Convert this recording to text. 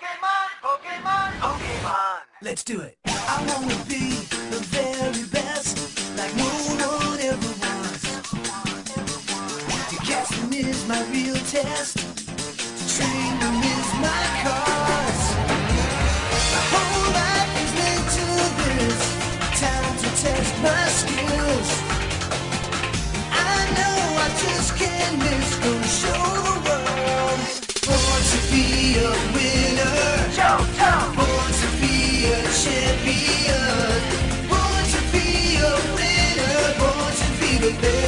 Pokemon, Pokemon, Pokemon. Let's do it. I wanna be the very best, like no one ever was. To catch them is my real test. To train is my cause. My whole life is meant to this. Time to test my skills. I know I just can't miss. Gonna show the world. Born to be a winner i want to be a